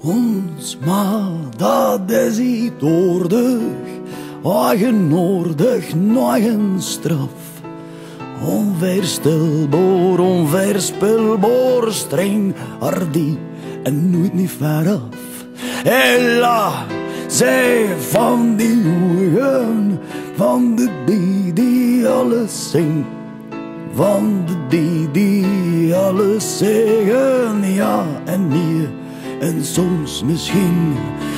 Ons ma, dat is iets oordig, eigenoordig, nog een straf. Onweerstelbaar, onverspilbaar, streng, hardy en nooit niet veraf. Ella, zij van die jongen, van de die die alles zingt. Van de die die alles zeggen, ja en nee. En soms misschien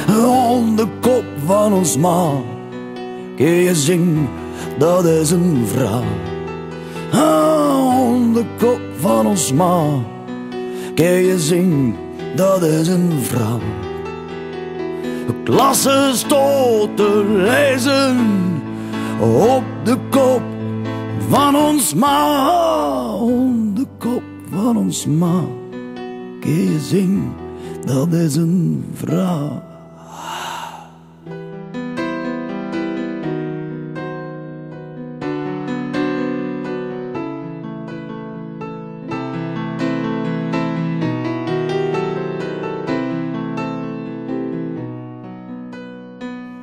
aan de kop van ons ma. Kun je zingen, dat is een vraag. Aan de kop van ons ma. Kun je zingen, dat is een vrouw. Klassen stoten lezen op de kop van ons ma. Op de kop van ons ma. Kun je zingen, dat is een vrouw.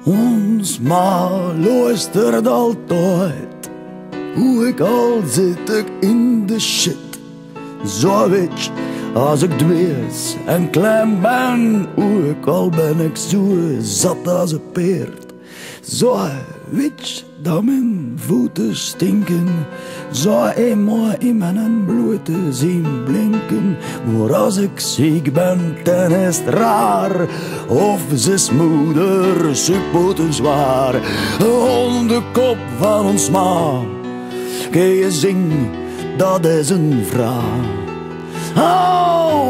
Ons ma luistert altijd. Hoe ik al zit ik in de shit. Zo je, als ik dwees en klein ben. Hoe ik al ben ik zo zat als een peert. Zo weet je dat mijn voeten stinken. Zo eenmaal in mijn bloed zien blinken. Maar als ik ziek ben, dan is raar. Of zes moeder, super zwaar. De kop van ons ma. Kun je zingen, dat is een vraag.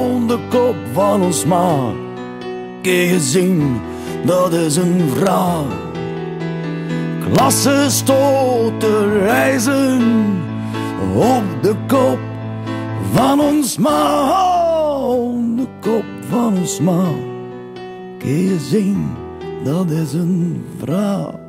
Om de kop van ons ma. Kun je zingen, dat is een vraag. Klassen stoten reizen op de kop van ons ma. Op de kop van ons ma. Kun je zingen, dat is een vrouw.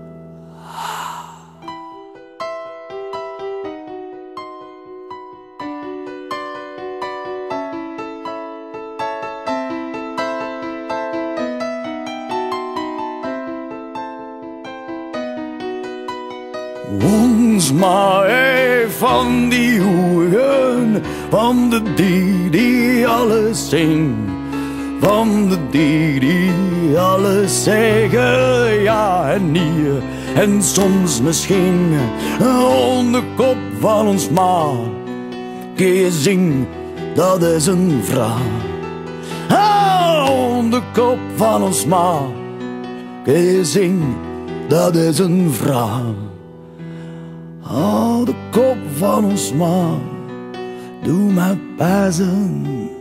Ons maar van die hoeren, van de die die alles zingt. Van de die die alles zeggen, ja en nee. En soms misschien de kop van ons ma. Kun dat is een vraag. Aan de kop van ons ma. Kun dat is een vraag. Hou de kop van ons ma, doe maar pijzen